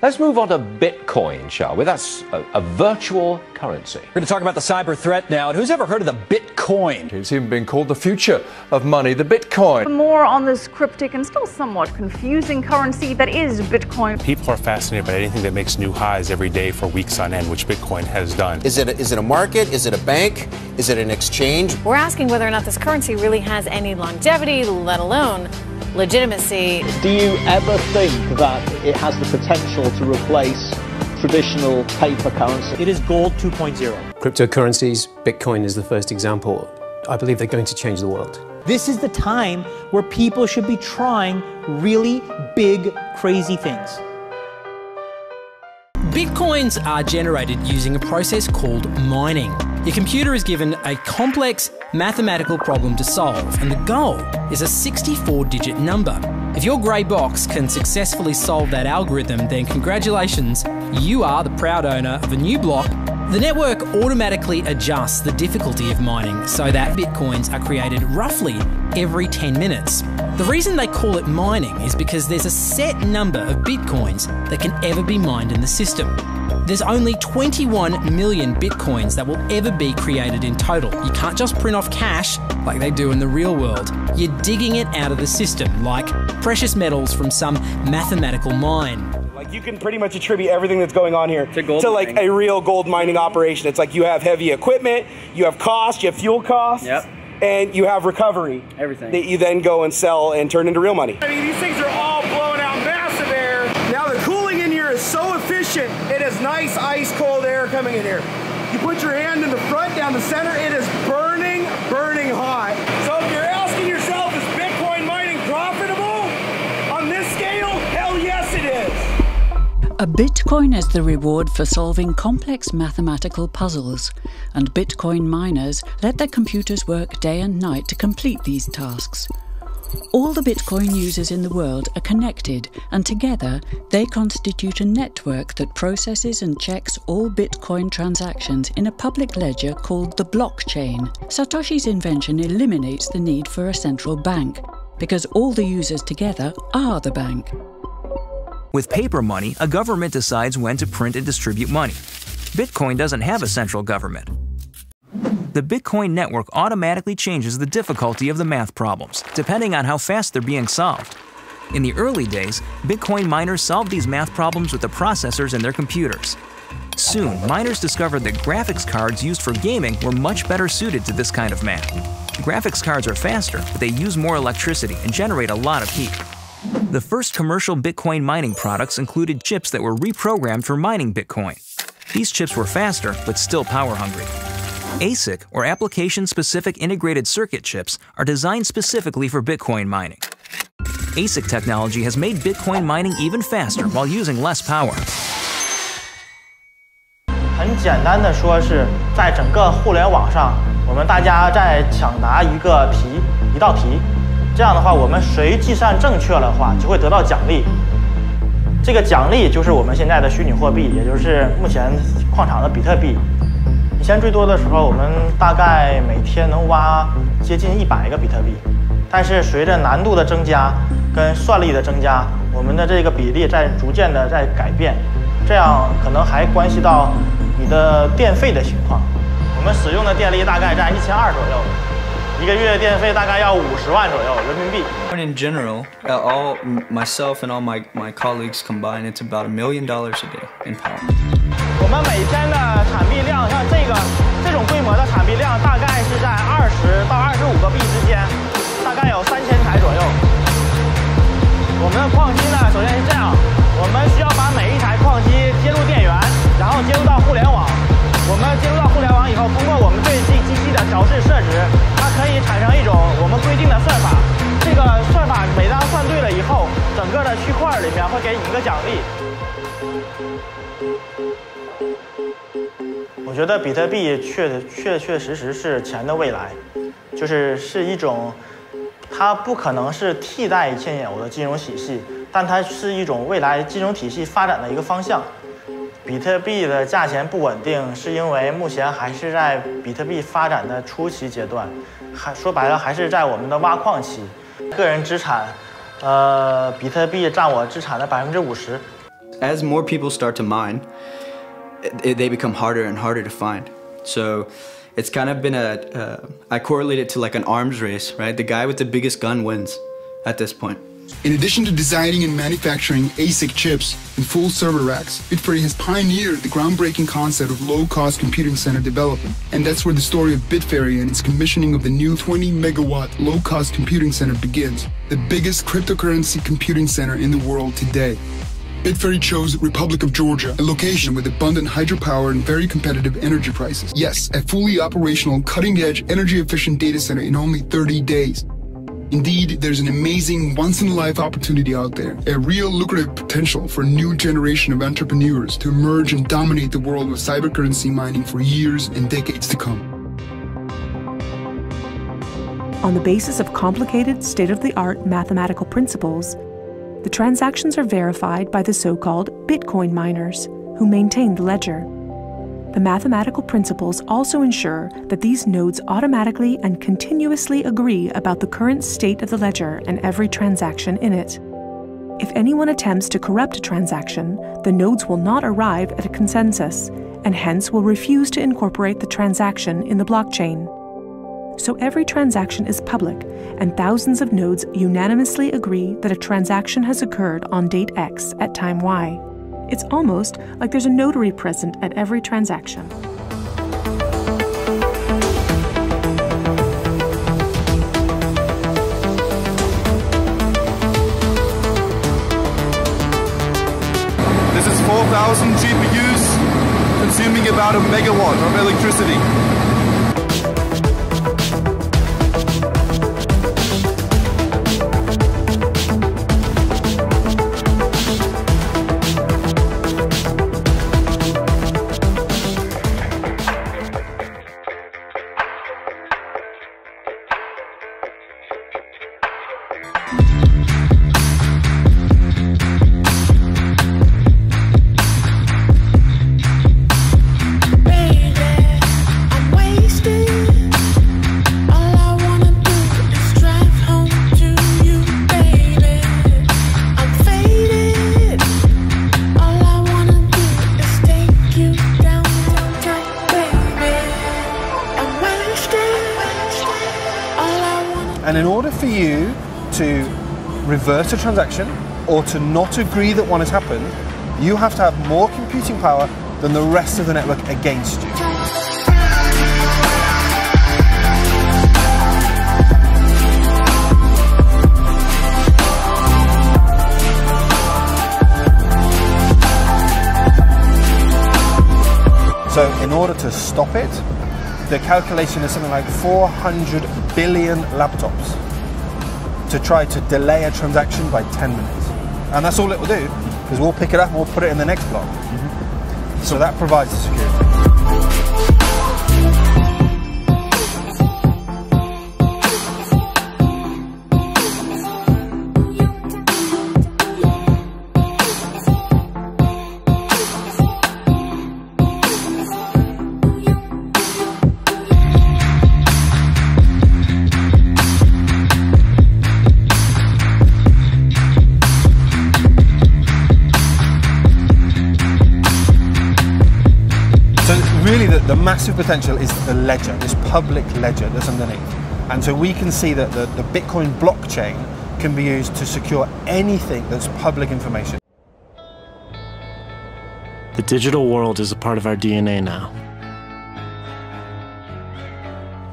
Let's move on to Bitcoin, shall we? That's a, a virtual currency. We're going to talk about the cyber threat now. And who's ever heard of the Bitcoin? It's even been called the future of money, the Bitcoin. More on this cryptic and still somewhat confusing currency that is Bitcoin. People are fascinated by anything that makes new highs every day for weeks on end, which Bitcoin has done. Is it a, is it a market? Is it a bank? Is it an exchange? We're asking whether or not this currency really has any longevity, let alone legitimacy. Do you ever think that it has the potential to replace traditional paper currency? It is gold 2.0. Cryptocurrencies, Bitcoin is the first example. I believe they're going to change the world. This is the time where people should be trying really big, crazy things. Bitcoins are generated using a process called mining. Your computer is given a complex mathematical problem to solve, and the goal is a 64 digit number. If your grey box can successfully solve that algorithm, then congratulations, you are the proud owner of a new block. The network automatically adjusts the difficulty of mining so that bitcoins are created roughly every 10 minutes. The reason they call it mining is because there's a set number of bitcoins that can ever be mined in the system. There's only 21 million bitcoins that will ever be created in total. You can't just print off cash like they do in the real world. You're digging it out of the system, like precious metals from some mathematical mine. Like you can pretty much attribute everything that's going on here to, to like a real gold mining operation. It's like you have heavy equipment, you have cost, you have fuel costs. Yep. And you have recovery. Everything. That you then go and sell and turn into real money. I mean, these things are all blowing out massive air. Now the cooling in here is so efficient. Nice, ice cold air coming in here. You put your hand in the front, down the center, it is burning, burning hot. So if you're asking yourself, is Bitcoin mining profitable? On this scale, hell yes it is. A Bitcoin is the reward for solving complex mathematical puzzles, and Bitcoin miners let their computers work day and night to complete these tasks. All the Bitcoin users in the world are connected, and together they constitute a network that processes and checks all Bitcoin transactions in a public ledger called the blockchain. Satoshi's invention eliminates the need for a central bank, because all the users together are the bank. With paper money, a government decides when to print and distribute money. Bitcoin doesn't have a central government. The Bitcoin network automatically changes the difficulty of the math problems, depending on how fast they're being solved. In the early days, Bitcoin miners solved these math problems with the processors in their computers. Soon, miners discovered that graphics cards used for gaming were much better suited to this kind of math. Graphics cards are faster, but they use more electricity and generate a lot of heat. The first commercial Bitcoin mining products included chips that were reprogrammed for mining Bitcoin. These chips were faster, but still power hungry. ASIC, or Application Specific Integrated Circuit chips, are designed specifically for Bitcoin mining. ASIC technology has made Bitcoin mining even faster while using less power. 很简单的说，是在整个互联网上，我们大家在抢答一个题，一道题。这样的话，我们谁计算正确的话，就会得到奖励。这个奖励就是我们现在的虚拟货币，也就是目前矿场的比特币。 以前最多的时候，我们大概每天能挖接近一百个比特币，但是随着难度的增加跟算力的增加，我们的这个比例在逐渐的在改变。这样可能还关系到你的电费的情况。我们使用的电力大概在一千二左右。一个月电费大概要五十万左右人民币。In general, uh, all myself and all my my colleagues combined, it's about a million dollars a day in power. 我们每天的产币量，像这个这种规模的产币量，大概是在二十到二十五个币之间，大概有三千台左右。我们的矿机呢，首先是这样，我们需要把每一台矿机接入电源，然后接入到互联网。我们接入到互联网以后，通过我们对这机器的调试设置，它可以产生一种我们规定的算法。这个算法每当算对了以后，整个的区块里面会给你一个奖励。觉得比特币确确确实实是钱的未来，就是是一种，它不可能是替代现有的金融体系，但它是一种未来金融体系发展的一个方向。比特币的价钱不稳定，是因为目前还是在比特币发展的初期阶段，还说白了还是在我们的挖矿期。个人资产，呃，比特币占我资产的百分之五十。as more people start to mine, it, they become harder and harder to find. So it's kind of been a. Uh, I correlate it to like an arms race, right? The guy with the biggest gun wins at this point. In addition to designing and manufacturing ASIC chips and full server racks, Bitfury has pioneered the groundbreaking concept of low-cost computing center development. And that's where the story of Bitfury and its commissioning of the new 20 megawatt low-cost computing center begins, the biggest cryptocurrency computing center in the world today. Bitfury chose Republic of Georgia, a location with abundant hydropower and very competitive energy prices. Yes, a fully operational, cutting-edge, energy-efficient data center in only 30 days. Indeed, there's an amazing once-in-a-life opportunity out there, a real lucrative potential for a new generation of entrepreneurs to emerge and dominate the world of cybercurrency mining for years and decades to come. On the basis of complicated, state-of-the-art mathematical principles, the transactions are verified by the so-called Bitcoin miners, who maintain the ledger. The mathematical principles also ensure that these nodes automatically and continuously agree about the current state of the ledger and every transaction in it. If anyone attempts to corrupt a transaction, the nodes will not arrive at a consensus, and hence will refuse to incorporate the transaction in the blockchain. So every transaction is public, and thousands of nodes unanimously agree that a transaction has occurred on date X at time Y. It's almost like there's a notary present at every transaction. This is 4,000 GPUs consuming about a megawatt of electricity. Reverse a transaction or to not agree that one has happened, you have to have more computing power than the rest of the network against you. So in order to stop it, the calculation is something like 400 billion laptops to try to delay a transaction by 10 minutes. And that's all it will do, because we'll pick it up and we'll put it in the next block. Mm-hmm. So that provides the security. Really the, the, massive potential is the ledger, this public ledger that's underneath. And so we can see that the, the Bitcoin blockchain can be used to secure anything that's public information. The digital world is a part of our DNA now.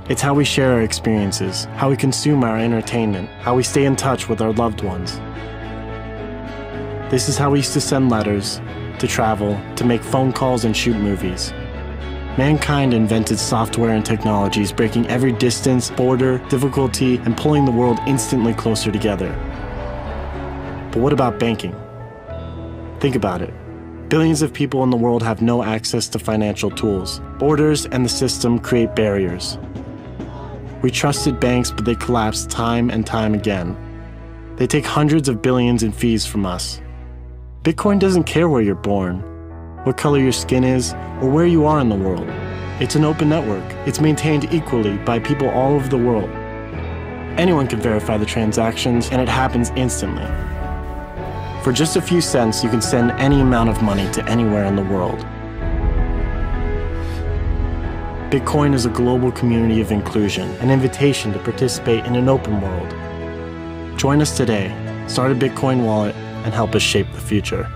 It's how we share our experiences, how we consume our entertainment, how we stay in touch with our loved ones. This is how we used to send letters, to travel, to make phone calls and shoot movies. Mankind invented software and technologies, breaking every distance, border, difficulty, and pulling the world instantly closer together. But what about banking? Think about it. Billions of people in the world have no access to financial tools. Borders and the system create barriers. We trusted banks, but they collapsed time and time again. They take hundreds of billions in fees from us. Bitcoin doesn't care where you're born, what color your skin is, or where you are in the world. It's an open network. It's maintained equally by people all over the world. Anyone can verify the transactions, and it happens instantly. For just a few cents, you can send any amount of money to anywhere in the world. Bitcoin is a global community of inclusion, an invitation to participate in an open world. Join us today, start a Bitcoin wallet, and help us shape the future.